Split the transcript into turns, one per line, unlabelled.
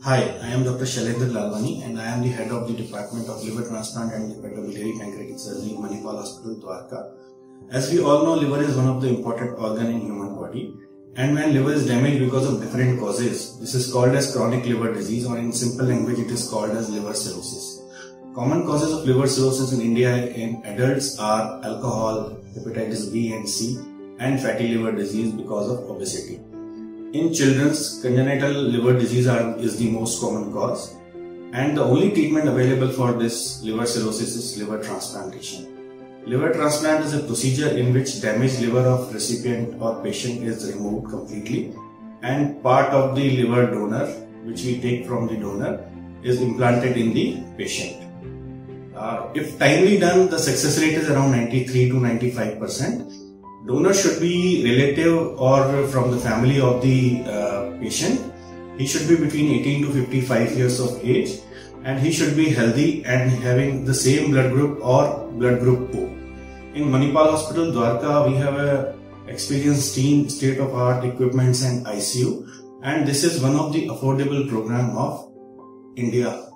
Hi, I am Dr. Shailendra Lalwani and I am the head of the Department of Liver Transplant and Hepatobiliary Pancreatic Surgery Manipal Hospital, Dwarka. As we all know, liver is one of the important organ in human body and when liver is damaged because of different causes, this is called as chronic liver disease or in simple language it is called as liver cirrhosis. Common causes of liver cirrhosis in India in adults are alcohol, hepatitis B and C and fatty liver disease because of obesity. In children, congenital liver disease are, is the most common cause and the only treatment available for this liver cirrhosis is liver transplantation. Liver transplant is a procedure in which damaged liver of recipient or patient is removed completely and part of the liver donor which we take from the donor is implanted in the patient. Uh, if timely done, the success rate is around 93 to 95 percent donor should be relative or from the family of the uh, patient. He should be between 18 to 55 years of age and he should be healthy and having the same blood group or blood group O. In Manipal Hospital, Dwarka, we have a experienced team, state-of-art equipments and ICU and this is one of the affordable program of India